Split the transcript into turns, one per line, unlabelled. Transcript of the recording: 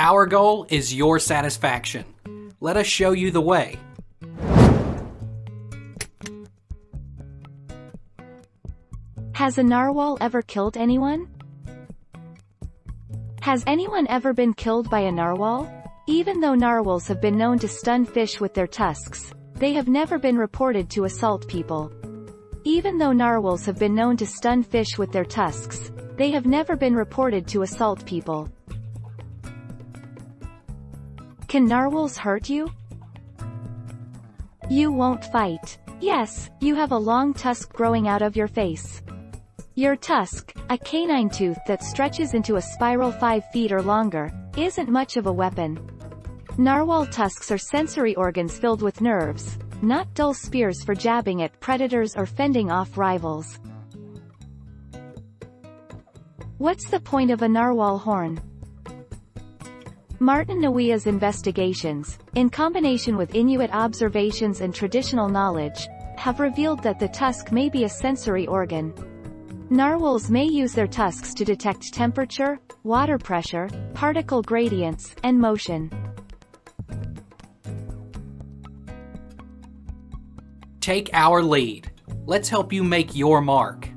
Our goal is your satisfaction. Let us show you the way.
Has a narwhal ever killed anyone? Has anyone ever been killed by a narwhal? Even though narwhals have been known to stun fish with their tusks, they have never been reported to assault people. Even though narwhals have been known to stun fish with their tusks, they have never been reported to assault people. Can narwhals hurt you? You won't fight. Yes, you have a long tusk growing out of your face. Your tusk, a canine tooth that stretches into a spiral 5 feet or longer, isn't much of a weapon. Narwhal tusks are sensory organs filled with nerves, not dull spears for jabbing at predators or fending off rivals. What's the point of a narwhal horn? Martin Nweeia's investigations, in combination with Inuit observations and traditional knowledge, have revealed that the tusk may be a sensory organ. Narwhals may use their tusks to detect temperature, water pressure, particle gradients, and motion.
Take our lead. Let's help you make your mark.